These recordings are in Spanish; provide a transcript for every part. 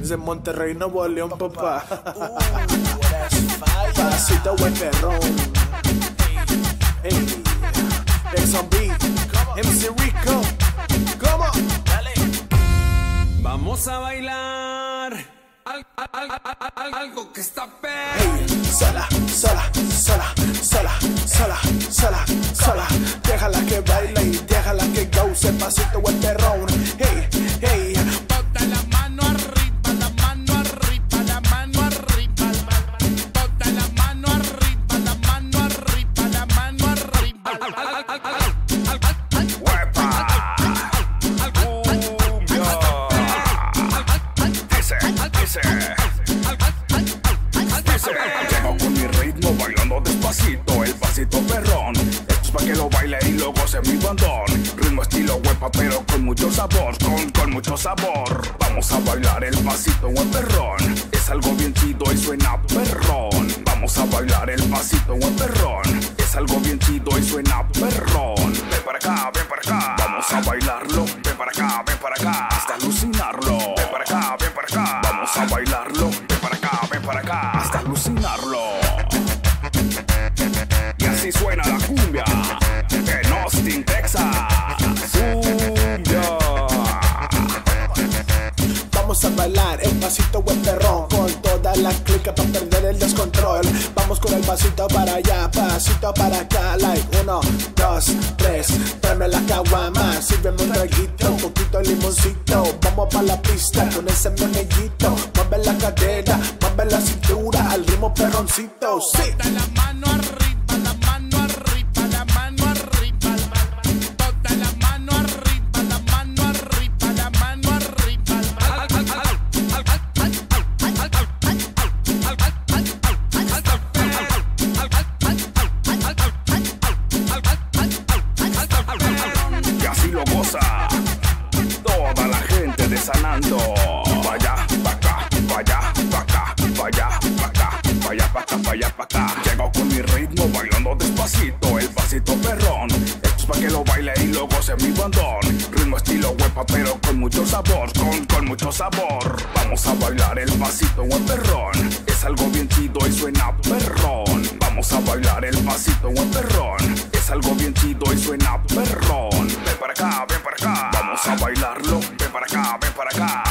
Desde Monterrey, Nuevo León, papá. Pasito buen perrón. Hey, Exxon B, MC Rico. ¿Cómo? Dale. Vamos a bailar. Al- al- al- al- algo que está pe. Hey, sola, sola, sola, sola, sola, sola, sola. Déjala que baile y déjala que goce. Pasito buen perrón. Vamos a bailar el pasito en perrón. Es algo bien chido y suena perrón. Vamos a bailar el pasito en perrón. Es algo bien chido y suena perrón. Ven para acá, ven para acá. Vamos a bailarlo. Ven para acá, ven para acá. Hasta alucinarlo. Ven para acá, ven para acá. Vamos a bailarlo. Ven para acá, ven para acá. Hasta alucinarlo. Y así suena la pasito para allá, pasito para acá Like uno, dos, tres Tráeme la caguama, sírveme un traguito Un poquito de limoncito Vamos pa' la pista con ese monellito Mueve la cadera, mueve la cintura Al ritmo perroncito, sí despacito, el pasito perrón. Esto es pa' que lo baile y lo goce mi bandón. Ritmo estilo huepa, pero con mucho sabor, con, con mucho sabor. Vamos a bailar el pasito en perrón. Es algo bien chido y suena perrón. Vamos a bailar el pasito en perrón. Es algo bien chido y suena perrón. Ven para acá, ven para acá. Vamos a bailarlo. Ven para acá, ven para acá.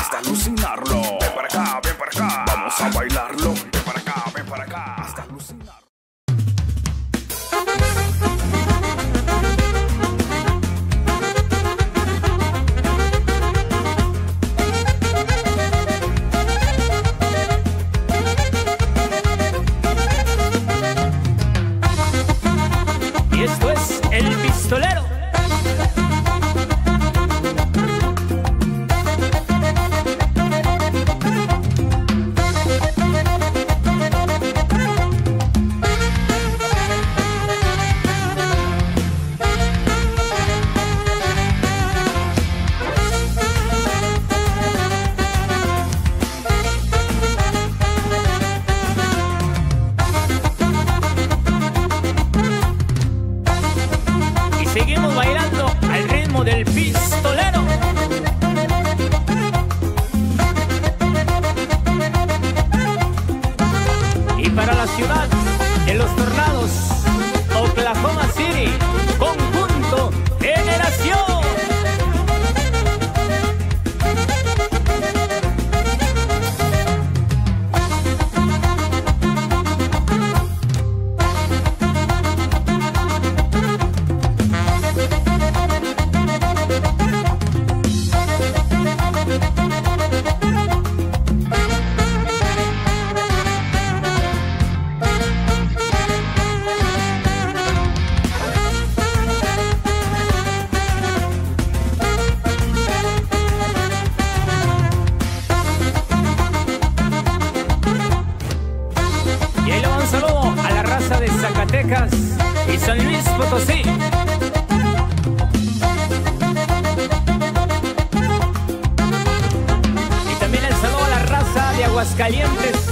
Aguascalientes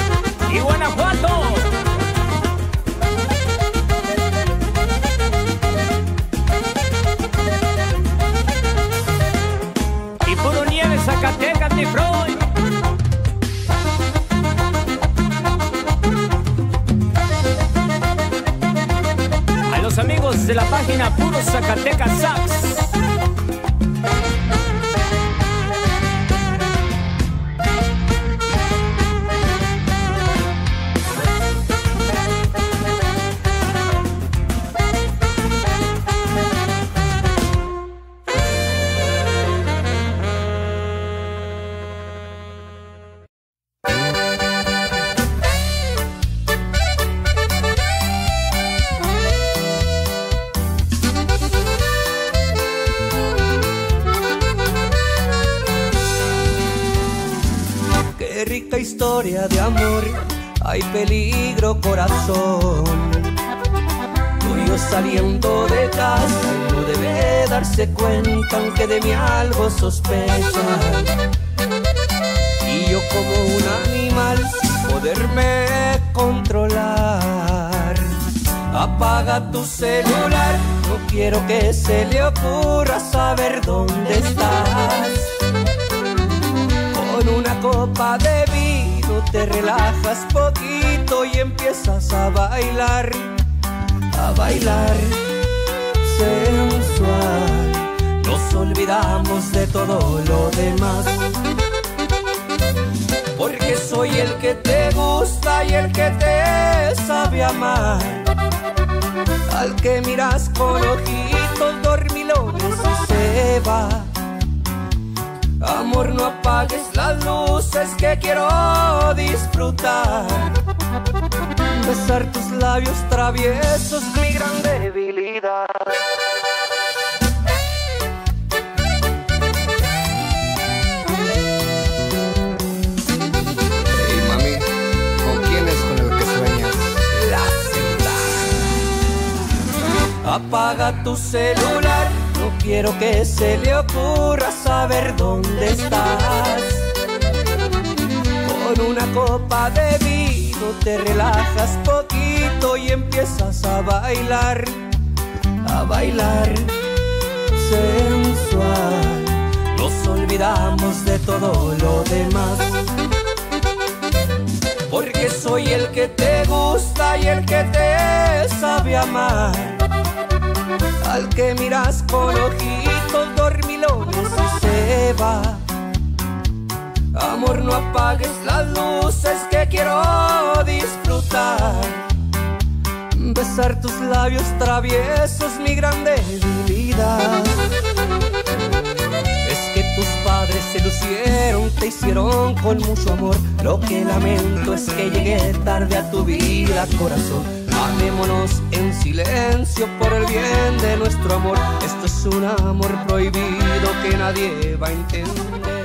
y Guanajuato. Y puro nieve Zacatecas, mi Freud. A los amigos de la página Puro Zacatecas, Zap. Rica historia de amor, hay peligro corazón. Yo saliendo de casa, no debe darse cuenta aunque de mí algo sospecha. Y yo como un animal sin poderme controlar. Apaga tu celular, no quiero que se le ocurra saber dónde estás. Una copa de vino te relajas poquito y empiezas a bailar, a bailar sensual. Nos olvidamos de todo lo demás. Porque soy el que te gusta y el que te sabe amar. Al que miras con ojitos dormilones se va. Amor, no apagues las luces que quiero disfrutar. Besar tus labios traviesos, mi gran debilidad. Hey mami, ¿con quién es con el que sueñas? La ciudad. Apaga tu celular, no quiero que se le ocurra saber dónde estás. Con una copa de vino te relajas poquito y empiezas a bailar, a bailar sensual. Nos olvidamos de todo lo demás. Porque soy el que te gusta y el que te sabe amar. Al que miras con ojitos dormilones y se va. Amor, no apagues las luces que quiero disfrutar. Besar tus labios traviesos, mi gran debilidad. Es que tus padres se lucieron, te hicieron con mucho amor. Lo que lamento es que llegué tarde a tu vida, corazón. Amémonos silencio por el bien de nuestro amor. Esto es un amor prohibido que nadie va a entender.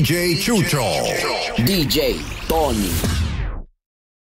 DJ Chucho. DJ Tony.